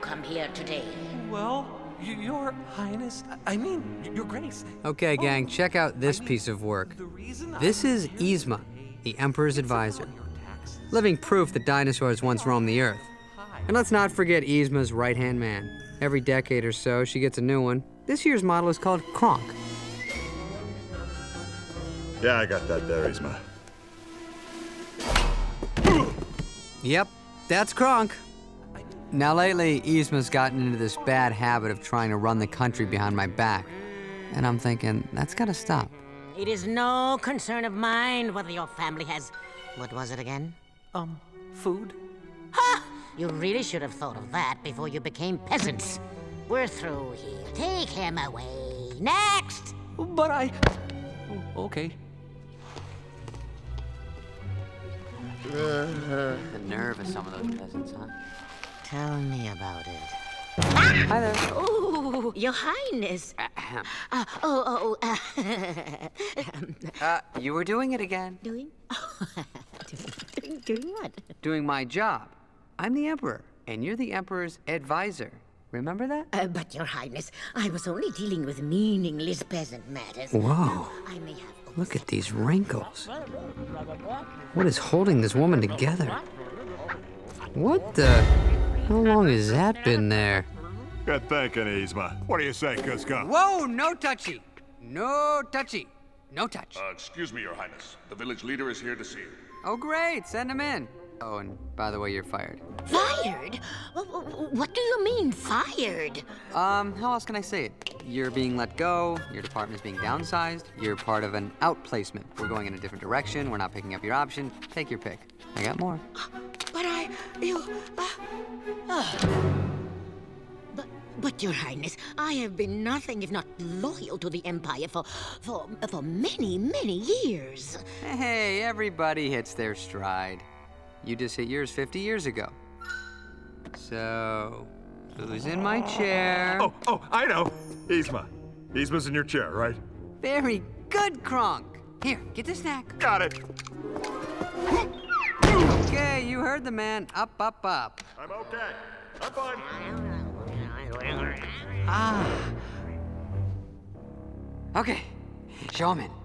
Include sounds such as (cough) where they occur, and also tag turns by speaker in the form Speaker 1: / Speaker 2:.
Speaker 1: come here today?
Speaker 2: Well, y- Your Highness, I I mean, Your Grace.
Speaker 3: Okay, oh, gang, check out this piece of work.
Speaker 2: The reason
Speaker 3: This is
Speaker 2: am
Speaker 3: Yzma, the Emperor's advisor.
Speaker 2: on your taxes.
Speaker 3: Living proof that dinosaurs once roamed the Earth. And let's not forget Yzma's right hand man. Every decade or so, she gets a new one. This year's model is called Kronk.
Speaker 4: Yeah, I got that there, Yzma.
Speaker 3: Yep, that's Kronk. Now, lately, Yzma's gotten into this bad habit of trying to run the country behind my back. And I'm thinking, that's gotta stop.
Speaker 1: It is no concern of mine whether your family has. What was it again?
Speaker 2: Um, food?
Speaker 1: Ha! You really should have thought of that before you became peasants. We're through here. Take him away. Next!
Speaker 2: But I. Oh, okay.
Speaker 3: The nerve of some of those peasants, huh?
Speaker 1: Tell me about it.
Speaker 3: Hi there.
Speaker 1: Oh, Your Highness.
Speaker 3: Ahem.
Speaker 1: Uh, oh, oh, uh, (laughs)
Speaker 3: Uh, you were doing it again.
Speaker 1: doing? doing? (laughs) Doing what?
Speaker 3: Doing my job. I'm the Emperor, and you're the Emperor's advisor. Remember that?
Speaker 1: Uh, but, Your Highness, I was only dealing with meaningless peasant matters.
Speaker 3: Whoa.
Speaker 1: I may have.
Speaker 3: Look at these wrinkles. What is holding this woman together? What the? How long has that been there?
Speaker 4: Good thinking, Yzma. What do you say, Kuzco?
Speaker 3: Whoa, no touchy. No touchy. No touch.
Speaker 5: Uh, excuse me, Your Highness. The village leader is here to see you.
Speaker 3: Oh, great. Send him in. Oh, and by the way, you're fired.
Speaker 1: Fired? Wh- wh- What do you mean, fired?
Speaker 3: Um, how else can I say it? You're being let go, your department is being downsized, you're part of an outplacement. We're going in a different direction, we're not picking up your option. Take your pick. I got more.
Speaker 1: But You. Uh, uh. But, but, Your Highness, I have been nothing if not loyal to the Empire for. for. for many, many years.
Speaker 3: Hey, everybody hits their stride. You just hit yours 50 years ago. So, who's in my chair?
Speaker 4: Oh, oh, I know. Yzma. Yzma's in your chair, right?
Speaker 3: Very good, Kronk. Here, get the snack.
Speaker 4: Got it.
Speaker 3: Okay, you heard the man. Up, up, up.
Speaker 4: I'm okay. I'm fine.
Speaker 3: Ah. Okay, show him in.